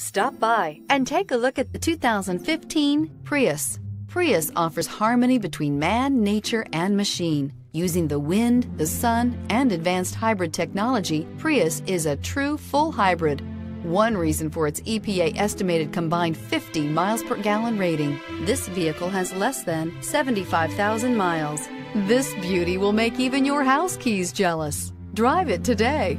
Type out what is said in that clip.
Stop by and take a look at the 2015 Prius. Prius offers harmony between man, nature, and machine. Using the wind, the sun, and advanced hybrid technology, Prius is a true full hybrid. One reason for its EPA estimated combined 50 miles per gallon rating. This vehicle has less than 75,000 miles. This beauty will make even your house keys jealous. Drive it today.